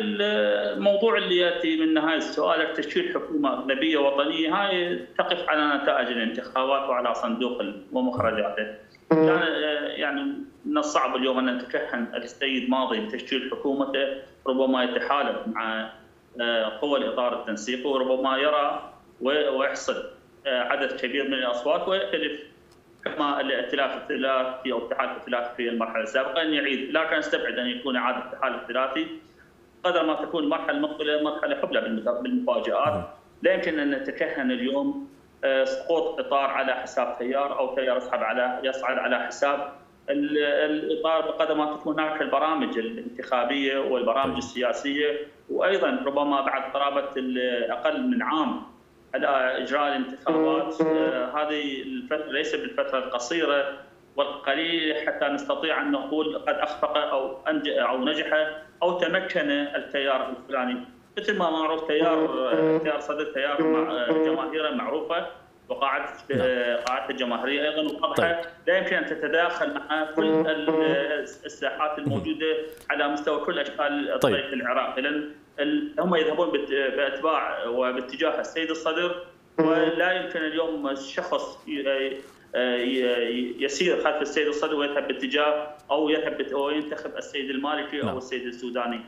الموضوع اللي يأتي من نهايه السؤال تشكيل حكومة أغلبية وطنية هاي تقف على نتائج الانتخابات وعلى صندوق ومخرجاته. كان يعني من الصعب اليوم أن نتكهن السيد ماضي بتشكيل حكومته ربما يتحالف مع قوى الإطار التنسيقي وربما يرى ويحصل عدد كبير من الأصوات ويختلف كما الائتلاف الثلاثي أو الاتحاد الثلاثي في المرحلة السابقة أن يعيد. لكن استبعد أن يكون إعادة الاتحاد الثلاثي. قدر ما تكون المرحله المقبله مرحلة حبلى بالمفاجآت. لا يمكن أن نتكهن اليوم سقوط إطار على حساب تيار أو تيار يصعد على يصعد على حساب الإطار بقدر ما تكون هناك البرامج الانتخابية والبرامج السياسية. وأيضا ربما بعد قرابة أقل من عام على اجراء الانتخابات هذه الفترة ليس بالفترة القصيرة والقليل حتى نستطيع أن نقول قد أخفق أو أو نجح أو تمكن التيار الفلاني. مثل ما معروف تيار تيار صدر تيار مع جماهيره معروفة وقاعدة قاعدته الجماهيرية أيضا. واضحه طيب. لا يمكن أن تتداخل مع كل الساحات الموجودة على مستوى كل أشكال الطريق طيب. العراقي لأن هم يذهبون بأتباع وباتجاه السيد الصدر. ولا يمكن اليوم الشخص يسير خلف السيد الصدر ويذهب باتجاه أو يذهب أو ينتخب السيد المالكي أو السيد السوداني.